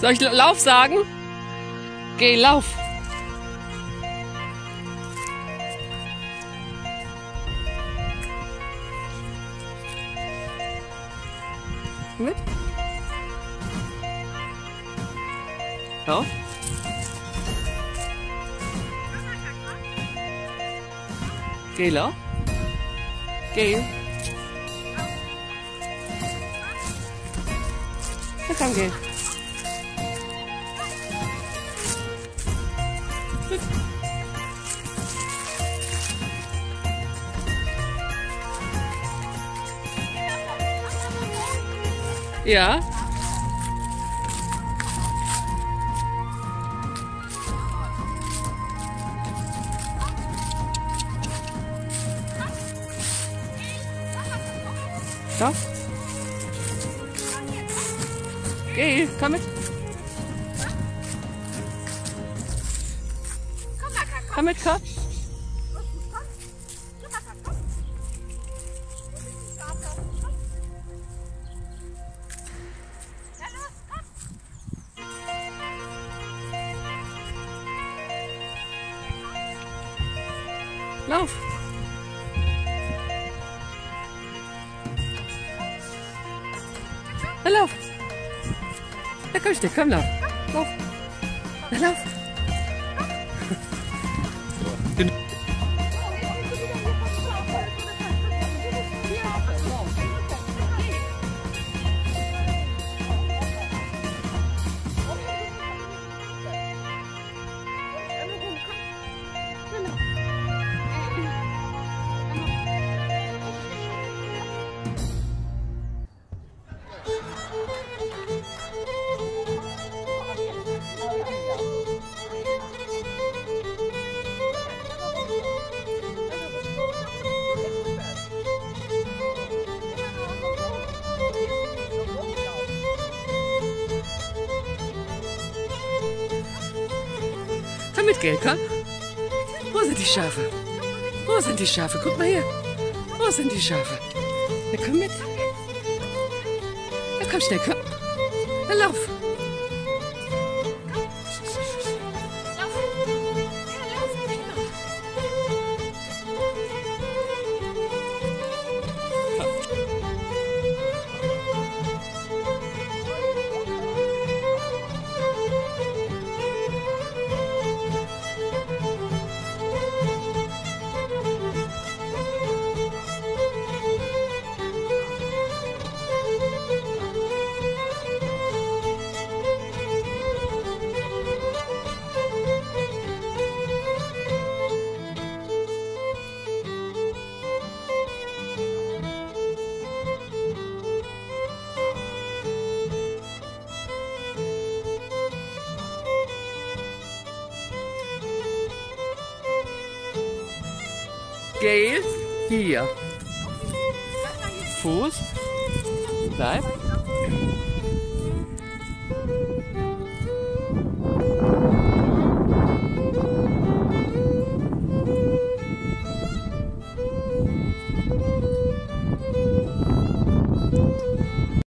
Soll ich Lauf sagen? Geh, lauf. Mit? Lauf. Geh, lauf. Geh. Na komm, geh. Ja. Stopp. Geh, komm mit. Komm mit, komm. Lauf. Na, lauf. Komm, lauf. Lauf. Lauf. Komm mit, Gell, komm. Wo sind die Schafe? Wo sind die Schafe? Guck mal her. Wo sind die Schafe? Na, komm mit. Na, komm schnell, komm. Na, lauf. Gales, hier. Fuß, bleib.